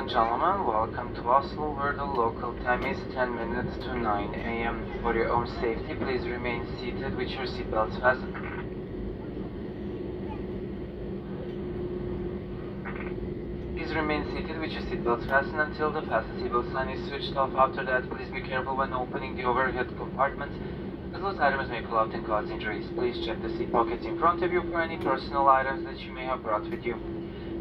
And gentlemen, welcome to Oslo, where the local time is 10 minutes to 9 a.m. For your own safety, please remain seated with your seatbelts fastened. Please remain seated with your seatbelts fastened until the fasten seatbelt sign is switched off. After that, please be careful when opening the overhead compartments, as those items may pull out and cause injuries. Please check the seat pockets in front of you for any personal items that you may have brought with you.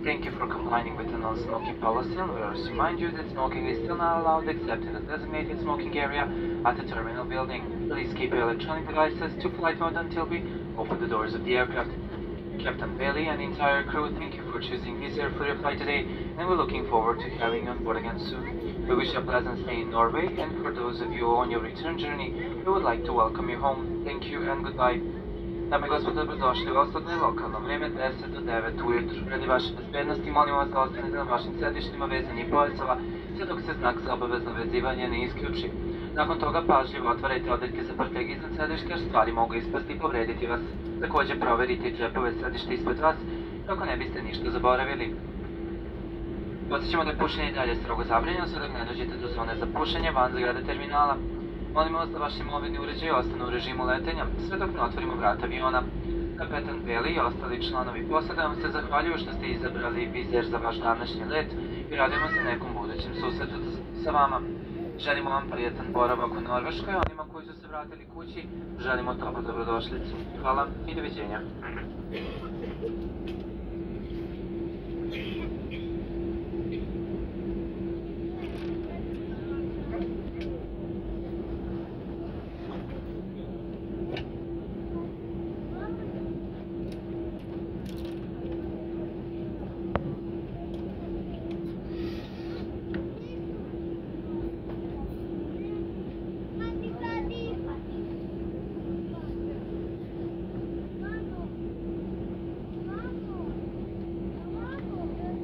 Thank you for complying with the non-smoking policy and us remind you that smoking is still not allowed except in the designated smoking area at the terminal building. Please keep your electronic devices to flight mode until we open the doors of the aircraft. Captain Bailey and the entire crew, thank you for choosing Wizz Air for your flight today, and we're looking forward to having you on board again soon. We wish you a pleasant stay in Norway, and for those of you on your return journey, we would like to welcome you home. Thank you and goodbye. Dame i gospodo, dobrodošli u Oslo je lokalno vreme 10 do 9 ujutru. Radi vaše bezbednosti molim vas da ostanete na vašim sedištima vezanih pojasova, sve dok se znak za obavezno vezivanje ne isključi. Nakon toga pažljivo otvarajte odeljke za prteg iznad sedišta jer stvari mogu ispasti i povrediti vas. Takođe proverite džepove sedišta ispred vas kako ne biste ništa zaboravili. Podsjećamo da je pušenje dalje strogo zabranjeno sve dok ne dođete do zone za pušenje van zgrade terminala. Molimo vas da vaši mobilni uređaji ostanu u režimu letenja, sve dok ne otvorimo vrata aviona. Kapetan Beli i ostali članovi posade vam se zahvaljuju što ste izabrali vizer za vaš današnji let i radujemo se nekom budućem susretu sa vama. Želimo vam prijetan boravak u Norveškoj, onima koji su se vratili kući želimo toplu dobrodošlicu. Hvala i doviđenja.